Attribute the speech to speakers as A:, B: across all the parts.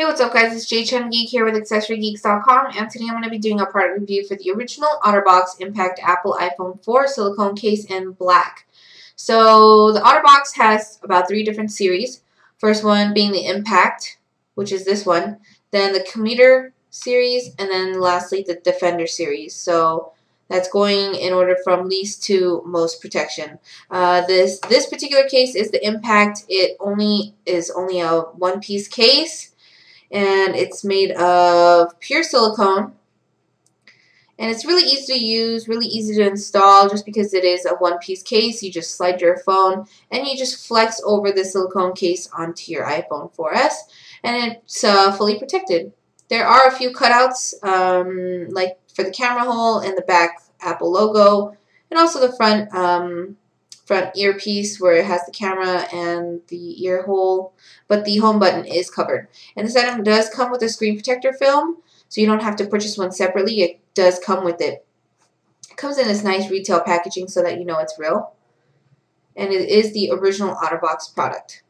A: Hey, what's up guys? It's Jay Chen Geek here with AccessoryGeeks.com and today I'm going to be doing a product review for the original OtterBox Impact Apple iPhone 4 silicone case in black. So the OtterBox has about three different series. First one being the Impact, which is this one. Then the Commuter series and then lastly the Defender series. So that's going in order from least to most protection. Uh, this this particular case is the Impact. It only is only a one-piece case and it's made of pure silicone and it's really easy to use, really easy to install just because it is a one-piece case. You just slide your phone and you just flex over the silicone case onto your iPhone 4S and it's uh, fully protected. There are a few cutouts um, like for the camera hole and the back Apple logo and also the front um, front earpiece where it has the camera and the ear hole, but the home button is covered. And this item does come with a screen protector film, so you don't have to purchase one separately. It does come with it. It comes in this nice retail packaging so that you know it's real. And it is the original OtterBox product.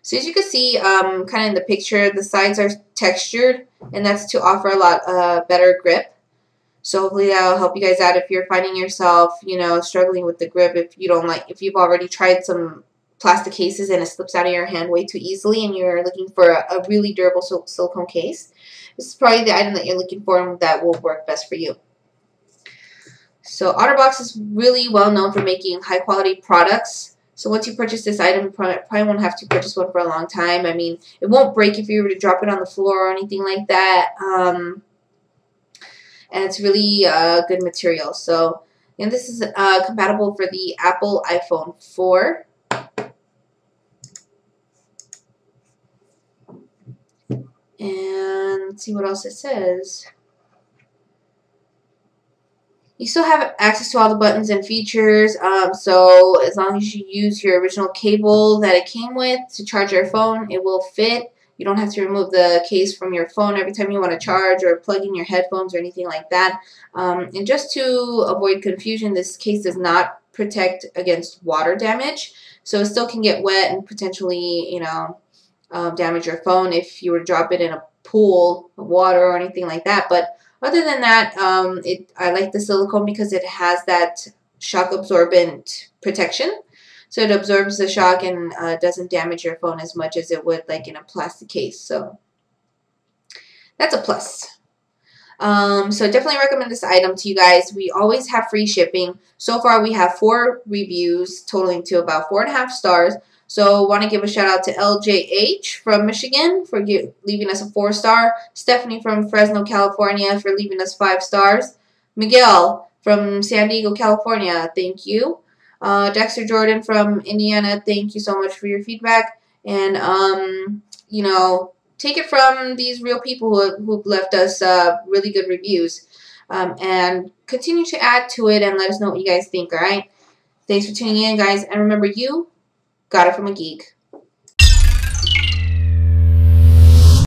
A: So as you can see, um, kind of in the picture, the sides are textured, and that's to offer a lot uh, better grip. So hopefully that'll help you guys out if you're finding yourself, you know, struggling with the grip. If you don't like, if you've already tried some plastic cases and it slips out of your hand way too easily and you're looking for a, a really durable sil silicone case, this is probably the item that you're looking for and that will work best for you. So OtterBox is really well known for making high quality products. So once you purchase this item, you probably won't have to purchase one for a long time. I mean, it won't break if you were to drop it on the floor or anything like that. Um, and it's really uh, good material. So, and this is uh, compatible for the Apple iPhone 4. And let's see what else it says. You still have access to all the buttons and features, um, so as long as you use your original cable that it came with to charge your phone, it will fit. You don't have to remove the case from your phone every time you want to charge or plug in your headphones or anything like that. Um, and just to avoid confusion, this case does not protect against water damage. So it still can get wet and potentially, you know, um, damage your phone if you were to drop it in a pool of water or anything like that. But other than that, um, it I like the silicone because it has that shock absorbent protection. So it absorbs the shock and uh, doesn't damage your phone as much as it would like in a plastic case. So that's a plus. Um, so definitely recommend this item to you guys. We always have free shipping. So far we have four reviews totaling to about four and a half stars. So want to give a shout out to LJH from Michigan for leaving us a four star. Stephanie from Fresno, California for leaving us five stars. Miguel from San Diego, California, thank you. Uh, Dexter Jordan from Indiana, thank you so much for your feedback. And, um, you know, take it from these real people who, who've left us uh, really good reviews. Um, and continue to add to it and let us know what you guys think, alright? Thanks for tuning in, guys. And remember, you got it from a geek.